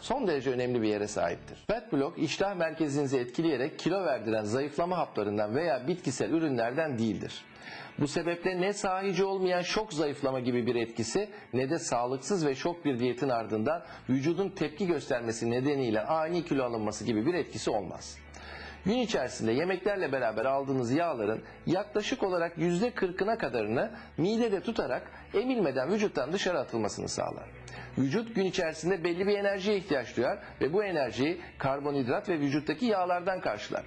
son derece önemli bir yere sahiptir. Fat block iştah merkezinizi etkileyerek kilo verdiren zayıflama haplarından veya bitkisel ürünlerden değildir. Bu sebeple ne sahici olmayan şok zayıflama gibi bir etkisi ne de sağlıksız ve şok bir diyetin ardından vücudun tepki göstermesi nedeniyle ani kilo alınması gibi bir etkisi olmaz. Gün içerisinde yemeklerle beraber aldığınız yağların yaklaşık olarak %40'ına kadarını midede tutarak emilmeden vücuttan dışarı atılmasını sağlar. Vücut gün içerisinde belli bir enerjiye ihtiyaç duyar ve bu enerjiyi karbonhidrat ve vücuttaki yağlardan karşılar.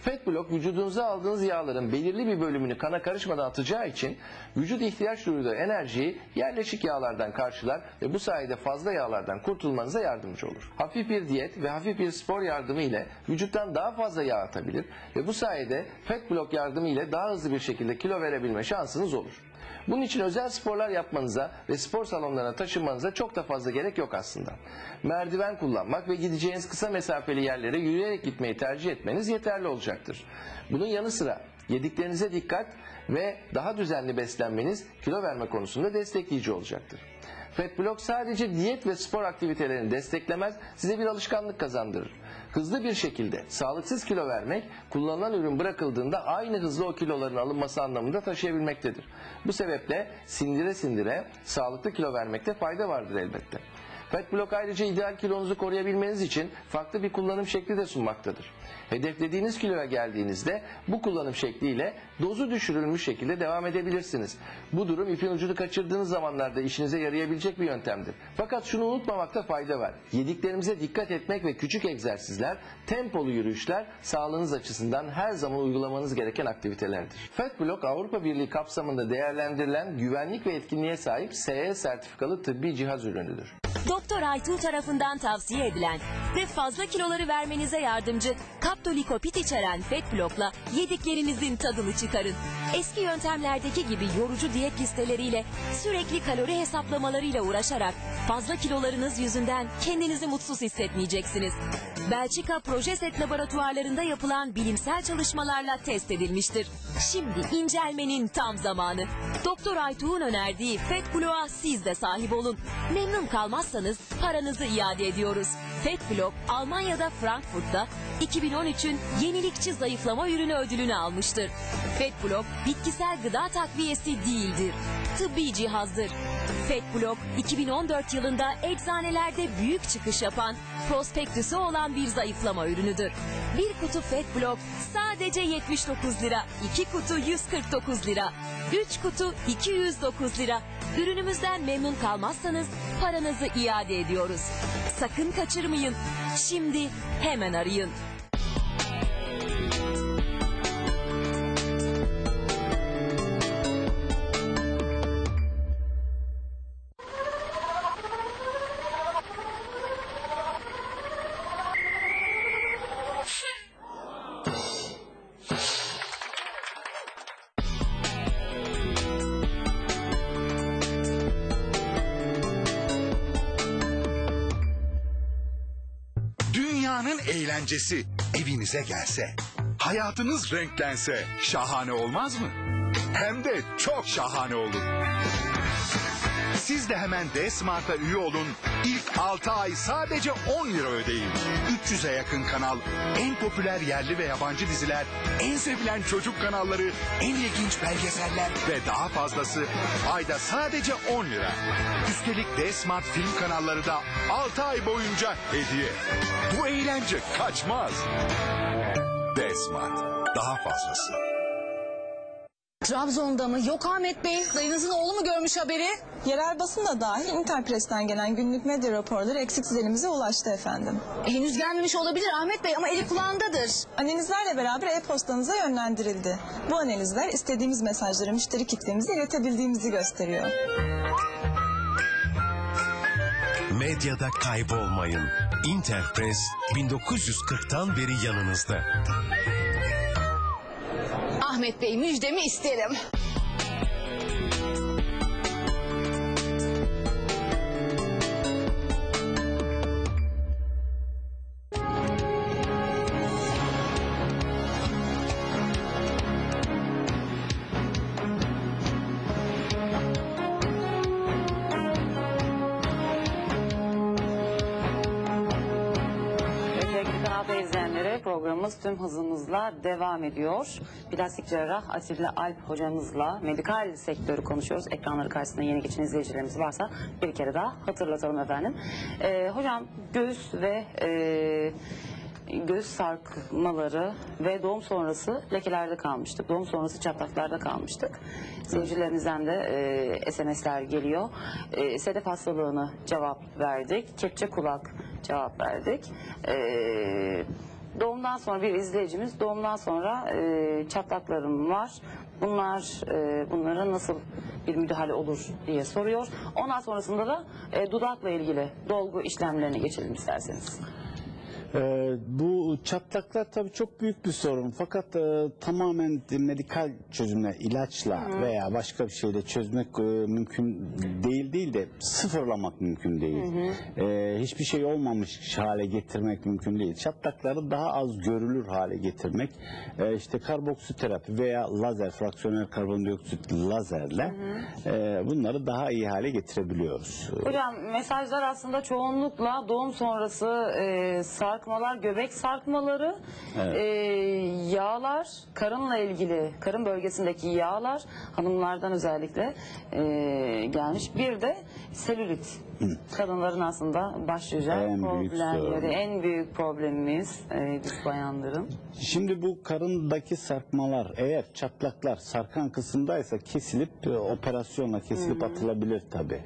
Fat block vücudunuza aldığınız yağların belirli bir bölümünü kana karışmadan atacağı için vücut ihtiyaç duyduğu enerjiyi yerleşik yağlardan karşılar ve bu sayede fazla yağlardan kurtulmanıza yardımcı olur. Hafif bir diyet ve hafif bir spor yardımı ile vücuttan daha fazla yağ atabilir ve bu sayede fat block yardımı ile daha hızlı bir şekilde kilo verebilme şansınız olur. Bunun için özel sporlar yapmanıza ve spor salonlarına taşınmanıza çok da fazla gerek yok aslında. Merdiven kullanmak ve gideceğiniz kısa mesafeli yerlere yürüyerek gitmeyi tercih etmeniz yeterli olacaktır. Bunun yanı sıra yediklerinize dikkat ve daha düzenli beslenmeniz kilo verme konusunda destekleyici olacaktır. Fat Block sadece diyet ve spor aktivitelerini desteklemez, size bir alışkanlık kazandırır. Hızlı bir şekilde sağlıksız kilo vermek, kullanılan ürün bırakıldığında aynı hızla o kiloların alınması anlamında taşıyabilmektedir. Bu sebeple sindire sindire sağlıklı kilo vermekte fayda vardır elbette. Fat ayrıca ideal kilonuzu koruyabilmeniz için farklı bir kullanım şekli de sunmaktadır. Hedeflediğiniz kiloya geldiğinizde bu kullanım şekliyle dozu düşürülmüş şekilde devam edebilirsiniz. Bu durum ipin ucunu kaçırdığınız zamanlarda işinize yarayabilecek bir yöntemdir. Fakat şunu unutmamakta fayda var. Yediklerimize dikkat etmek ve küçük egzersizler, tempolu yürüyüşler sağlığınız açısından her zaman uygulamanız gereken aktivitelerdir. Fat Block Avrupa Birliği kapsamında değerlendirilen güvenlik ve etkinliğe sahip SE sertifikalı tıbbi cihaz ürünüdür. Doktor Aytuğ tarafından tavsiye edilen ve fazla kiloları vermenize yardımcı kaptolikopit içeren Fat Block'la yediklerinizin tadını çıkarın. Eski yöntemlerdeki gibi yorucu diyet listeleriyle sürekli kalori hesaplamalarıyla uğraşarak fazla kilolarınız yüzünden kendinizi mutsuz hissetmeyeceksiniz. Belçika Projeset laboratuvarlarında yapılan bilimsel çalışmalarla test edilmiştir. Şimdi incelmenin tam zamanı. Doktor Aytuğ'un önerdiği Fat Block'a siz de sahip olun. Memnun kalmazsanız paranızı iade ediyoruz. Fat Block Almanya'da Frankfurt'ta 2013'ün yenilikçi zayıflama ürünü ödülünü almıştır. Fat Block bitkisel gıda takviyesi değildir. Tıbbi cihazdır. Fat Block 2014 yılında eczanelerde büyük çıkış yapan, prospektüsü olan bir zayıflama ürünüdür. Bir kutu Fat Block sadece 79 lira, iki kutu 149 lira, üç kutu 209 lira. Ürünümüzden memnun kalmazsanız paranızı iade ediyoruz. Sakın kaçırmayın. Şimdi hemen arayın. Dünyanın eğlencesi evinize gelse, hayatınız renklense şahane olmaz mı? Hem de çok şahane olur. Siz de hemen D-Smart'a üye olun. İlk 6 ay sadece 10 lira ödeyin. 300'e yakın kanal, en popüler yerli ve yabancı diziler, en sevilen çocuk kanalları, en ilginç belgeseller ve daha fazlası ayda sadece 10 lira. Üstelik D-Smart film kanalları da 6 ay boyunca hediye. Bu eğlence kaçmaz. D-Smart. Daha fazlası. Trabzon'da mı? Yok Ahmet Bey. Dayınızın oğlu mu görmüş haberi? Yerel basın da dahil Interpress'ten gelen günlük medya raporları eksiksiz elimize ulaştı efendim. E, henüz gelmemiş olabilir Ahmet Bey ama eli kulağındadır. Analizlerle beraber e-postanıza yönlendirildi. Bu analizler istediğimiz mesajları müşteri kitlemize iletebildiğimizi gösteriyor. Medyada kaybolmayın. Interpress 1940'tan beri yanınızda. Ahmet müjdemi isterim. Programımız tüm hızımızla devam ediyor. Plastik cerrah Atilla Alp hocamızla medikal sektörü konuşuyoruz. Ekranları karşısında yeni geçen izleyicilerimiz varsa bir kere daha hatırlatalım efendim. Ee, hocam göğüs ve e, göğüs sarkmaları ve doğum sonrası lekelerde kalmıştık. Doğum sonrası çatlaklarda kalmıştık. Seyircilerimizden de e, SMS'ler geliyor. E, sedef hastalığını cevap verdik. Kepçe kulak cevap verdik. E, doğumdan sonra bir izleyicimiz doğumdan sonra e, çatlaklarım var. Bunlar e, bunlara nasıl bir müdahale olur diye soruyor. Ondan sonrasında da e, dudakla ilgili dolgu işlemlerine geçelim isterseniz. Ee, bu çatlaklar tabii çok büyük bir sorun. Fakat e, tamamen medikal çözümle, ilaçla veya başka bir şeyle çözmek e, mümkün değil değil de sıfırlamak mümkün değil. Ee, hiçbir şey olmamış hale getirmek mümkün değil. Çatlakları daha az görülür hale getirmek, e, işte karboksiterapi veya lazer, fraksiyonel karbondioksit lazerle e, bunları daha iyi hale getirebiliyoruz. Hocam mesajlar aslında çoğunlukla doğum sonrası e, sarkmalar, göbek sarkmaları, e, yağlar, karınla ilgili, karın bölgesindeki yağlar hanımlardan özellikle e, gelmiş. Bir de selülit. Kadınların aslında başlıca En büyük problemleri, sorun. en büyük problemimiz e, biz bayanların. Şimdi bu karındaki sarkmalar eğer çatlaklar sarkan kısımdaysa kesilip e, operasyonla kesilip atılabilir tabi.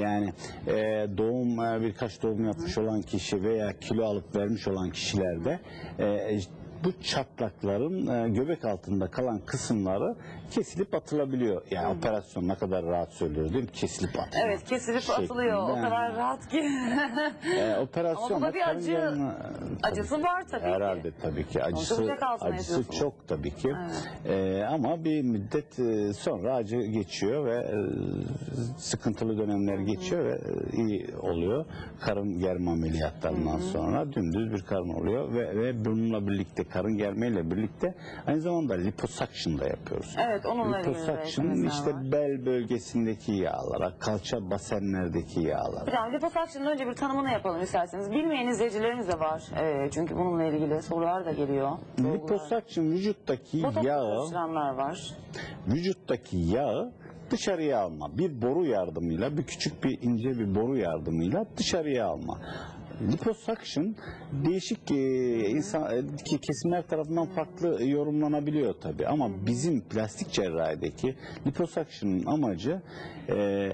Yani e, doğum e, birkaç doğum yapmış olan kişi veya kilo alıp vermiş olan kişilerde e, bu çatlakların e, göbek altında kalan kısımları kesilip atılabiliyor. Yani operasyon ne kadar rahat söylüyor değil mi? Kesilip atılıyor. Evet kesilip atılıyor. O şeklinde. kadar rahat ki. E, operasyon Ama bir acı- acısı var tabii ki. Herhalde tabii ki. Acısı, acısı çok tabii ki. E, ama bir müddet e, sonra acı geçiyor ve e, sıkıntılı dönemler geçiyor ve e, iyi oluyor. Karın germe ameliyatlarından sonra dümdüz bir karın oluyor ve, ve bununla birlikte karın germeyle birlikte aynı zamanda liposuction da yapıyoruz. Evet, onunla Liposuction işte var. bel bölgesindeki yağlara, kalça basenlerdeki yağlara. Hocam liposuction'ın önce bir tanımını yapalım isterseniz. Bilmeyen izleyicilerimiz de var. Ee, çünkü bununla ilgili sorular da geliyor. Liposuction vücuttaki Botoks yağı var. vücuttaki yağı dışarıya alma. Bir boru yardımıyla, bir küçük bir ince bir boru yardımıyla dışarıya alma. Liposuction değişik e, insan e, kesimler tarafından farklı yorumlanabiliyor tabi ama bizim plastik cerrahideki liposuction'ın amacı e,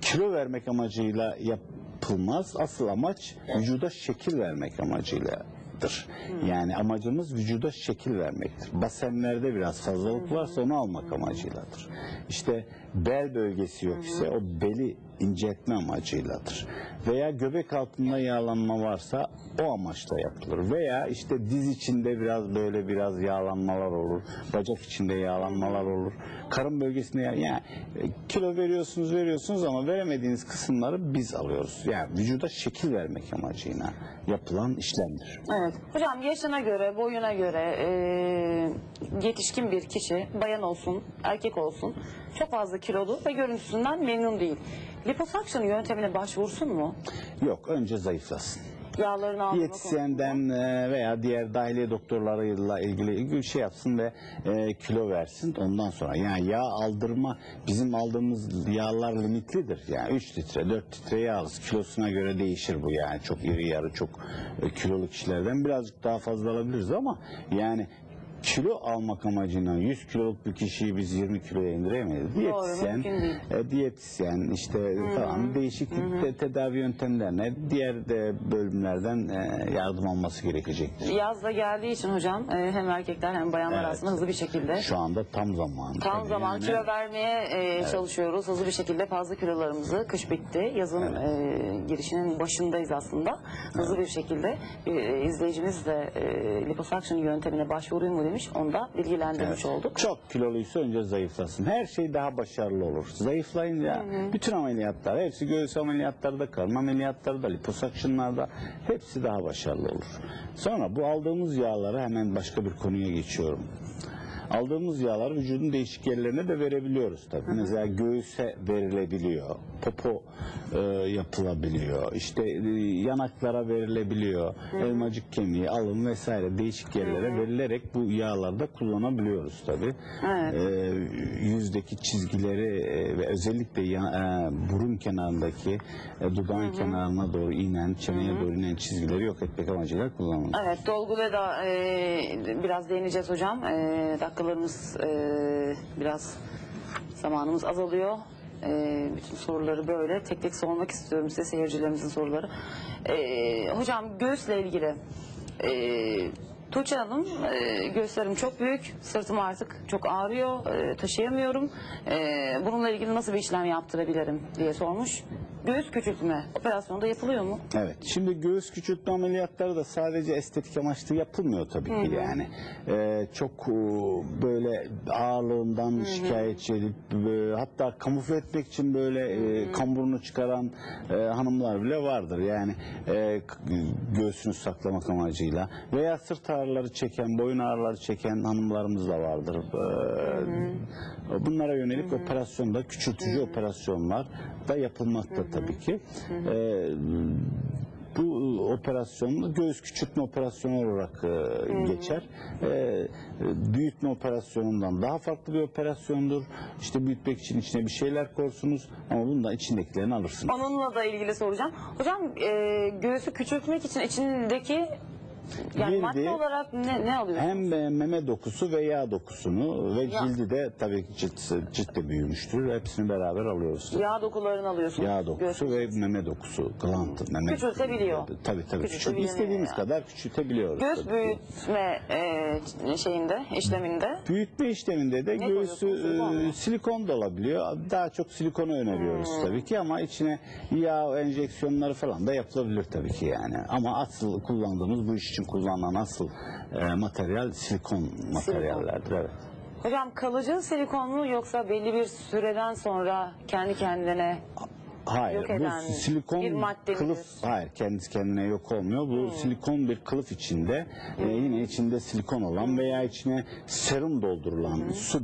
kilo vermek amacıyla yapılmaz. Asıl amaç vücuda şekil vermek amacıyladır. Yani amacımız vücuda şekil vermektir. Basenlerde biraz fazlalık varsa onu almak amacıyladır. İşte bel bölgesi yok ise o beli inceltme amacıyladır. Veya göbek altında yağlanma varsa o amaçla yapılır. Veya işte diz içinde biraz böyle biraz yağlanmalar olur. Bacak içinde yağlanmalar olur. Karın bölgesinde yağ- yani e, kilo veriyorsunuz veriyorsunuz ama veremediğiniz kısımları biz alıyoruz. Yani vücuda şekil vermek amacıyla yapılan işlemdir. Evet. Hocam yaşına göre, boyuna göre e, yetişkin bir kişi, bayan olsun, erkek olsun çok fazla kilolu ve görüntüsünden memnun değil. Liposuction yöntemine başvursun mu? Yok önce zayıflasın. Yağlarını aldırma Diyetisyenden e, veya diğer dahiliye doktorlarıyla ilgili şey yapsın ve e, kilo versin ondan sonra. Yani yağ aldırma bizim aldığımız yağlar limitlidir. Yani 3 litre 4 litre yağ alırız. Kilosuna göre değişir bu yani. Çok iri yarı çok e, kilolu kişilerden birazcık daha fazla alabiliriz ama yani kilo almak amacıyla 100 kiloluk bir kişiyi biz 20 kiloya indiremeyiz. Diyetisyen, e, diyetisyen işte falan değişik te- tedavi yöntemlerine diğer de bölümlerden e, yardım alması gerekecektir. Yaz da geldiği için hocam e, hem erkekler hem bayanlar Evet. aslında hızlı bir şekilde Şu anda tam zamanı. Tam tabii zaman yani. kilo vermeye e, çalışıyoruz. Hızlı bir şekilde fazla kilolarımızı kış bitti. Yazın e, girişinin başındayız aslında. Hızlı bir şekilde e, izleyicimiz de e, liposuction yöntemine başvurayım mı demiş. Onu da bilgilendirmiş Evet. olduk. Çok kiloluysa önce zayıflasın. Her şey daha başarılı olur. Zayıflayınca bütün ameliyatlar, hepsi göğüs ameliyatları da, karın ameliyatları da, liposuctionlarda hepsi daha başarılı olur. Sonra bu aldığımız yağları hemen başka bir konuya geçiyorum. Aldığımız yağlar vücudun değişik yerlerine de verebiliyoruz tabii. Mesela göğüse verilebiliyor, popo e, yapılabiliyor, işte e, yanaklara verilebiliyor, elmacık kemiği, alın vesaire değişik yerlere verilerek bu yağlarda kullanabiliyoruz tabii. Evet. E, yüzdeki çizgileri e, ve özellikle ya- e, burun kenarındaki e, dudağın kenarına doğru inen, çeneye doğru inen çizgileri yok etmek amacıyla kullanılıyor. Evet, dolguya da e, biraz değineceğiz hocam. E, dakikalarımız e, biraz zamanımız azalıyor. E, bütün soruları böyle tek tek sormak istiyorum size seyircilerimizin soruları. E, hocam göğüsle ilgili e, Tuğçe Hanım e, göğüslerim çok büyük, sırtım artık çok ağrıyor, e, taşıyamıyorum. E, bununla ilgili nasıl bir işlem yaptırabilirim diye sormuş. Göğüs küçültme operasyonu da yapılıyor mu? Evet. Şimdi göğüs küçültme ameliyatları da sadece estetik amaçlı yapılmıyor tabii ki yani. Ee, çok e, böyle ağırlığından şikayetçi edip böyle, hatta kamufle etmek için böyle e, kamburunu çıkaran e, hanımlar bile vardır. Yani e, göğsünü saklamak amacıyla veya sırt ağrıları çeken, boyun ağrıları çeken hanımlarımız da vardır. Ee, Bunlara yönelik operasyonda küçültücü operasyonlar da yapılmakta tabii ki. Ee, bu operasyon göğüs küçültme operasyonu olarak e, geçer. Ee, büyütme operasyonundan daha farklı bir operasyondur. İşte büyütmek için içine bir şeyler korsunuz ama bundan içindekilerini alırsınız. Onunla da ilgili soracağım. Hocam e, göğsü küçültmek için içindeki yani Girdi. madde olarak ne, ne alıyorsunuz? Hem meme dokusu ve yağ dokusunu ve Ya. cildi de tabii ki cilt, cilt de büyümüştür. Hepsini beraber alıyoruz. Yağ dokularını alıyorsunuz. Yağ dokusu ve meme dokusu, gland, meme Küçültebiliyor. Tabii tabii. Küçült, Küçültebiliyor istediğimiz yani. kadar küçültebiliyoruz. Göğüs tabii büyütme e, şeyinde, işleminde. Büyütme işleminde de Ne göğsü e, silikon da olabiliyor. Daha çok silikonu öneriyoruz Hmm. tabii ki ama içine yağ enjeksiyonları falan da yapılabilir tabii ki yani. Ama asıl kullandığımız bu iş için kullanılan asıl e, materyal silikon materyallerdir. Evet. Hocam kalıcı silikon mu yoksa belli bir süreden sonra kendi kendine Hayır, Yok eden bu silikon bir madde midir? kılıf, hayır kendisi kendine yok olmuyor. Bu silikon bir kılıf içinde, e, yine içinde silikon olan veya içine serum doldurulan su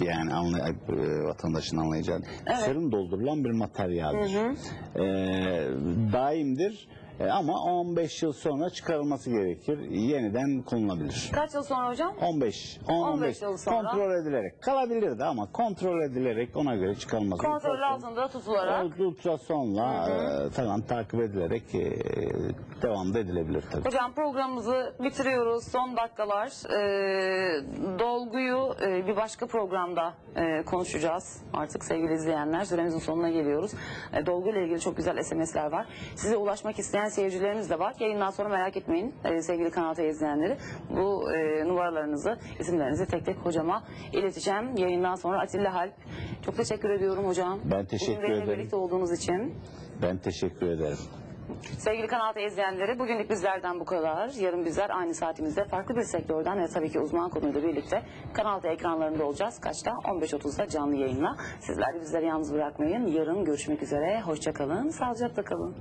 yani anlay e, vatandaşın anlayacağı serum doldurulan bir materyaldir. E, daimdir e, ama 15 yıl sonra çıkarılması gerekir. Yeniden konulabilir. kaç yıl sonra hocam? 15, 10, 15 15 yıl sonra. kontrol edilerek kalabilirdi ama kontrol edilerek ona göre çıkarılması Kontrol altında tutularak. ultrasonla e, falan takip edilerek e, devam da edilebilir tabii. Hocam programımızı bitiriyoruz. Son dakikalar. Ee, dolguyu e, bir başka programda e, konuşacağız. Artık sevgili izleyenler süremizin sonuna geliyoruz. E, dolgu ile ilgili çok güzel SMS'ler var. Size ulaşmak isteyen seyircilerimiz de var. Yayından sonra merak etmeyin e, sevgili Kanal T izleyenleri. Bu e, numaralarınızı, isimlerinizi tek tek hocama ileteceğim. Yayından sonra Atilla Halp. Çok teşekkür ediyorum hocam. Ben teşekkür Bugün ederim. birlikte olduğunuz için. Ben teşekkür ederim. Sevgili Kanal T izleyenleri bugünlük bizlerden bu kadar. Yarın bizler aynı saatimizde farklı bir sektörden ve tabii ki uzman konuyla birlikte Kanal T ekranlarında olacağız. Kaçta? 15.30'da canlı yayınla. Sizler de bizleri yalnız bırakmayın. Yarın görüşmek üzere. Hoşçakalın. Sağlıcakla kalın.